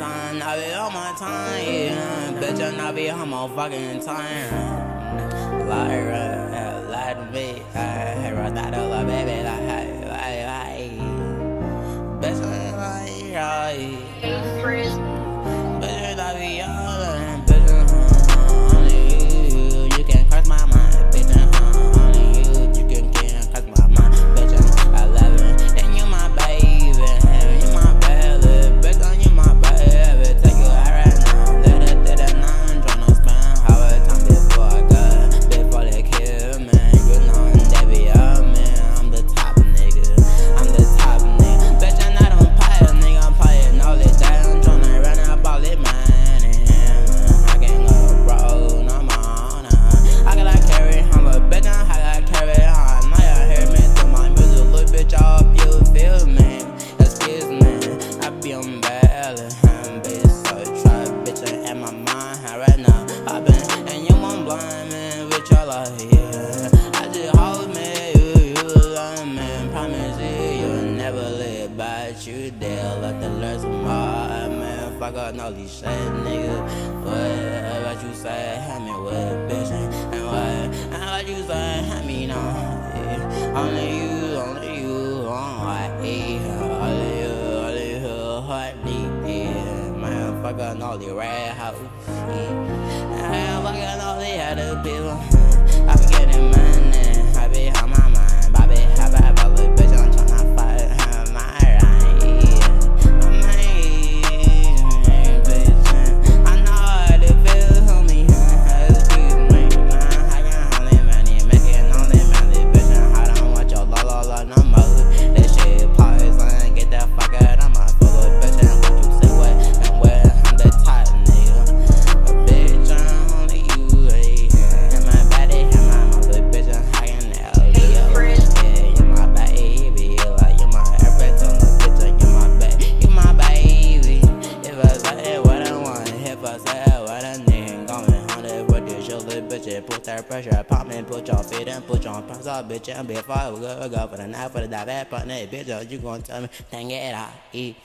I be on my time, I be on my time, yeah. Bitch, I be on my fucking time. Lyra, uh, lie to me, I wrote that over, baby, like, hey, hey. Bitch, I'm like, right. Man, yeah, I just hold me, you, you love me, promise you, you'll never live, but you dare, let the some more, man, fuck up, no these shit, nigga, what, what you say, have me with, bitch, and what, and what you say, have me, no, yeah. only you, only you, on my yeah, only you, only you, heartbeat, yeah, man, fuck up, all the red house, yeah, man, fuck up, all the other people, I be getting put that pressure, pop me, put your feet and put your pants up, bitch, and before I go, go for the night, for the dive, that bitch, you gon' tell me, dang it, I eat.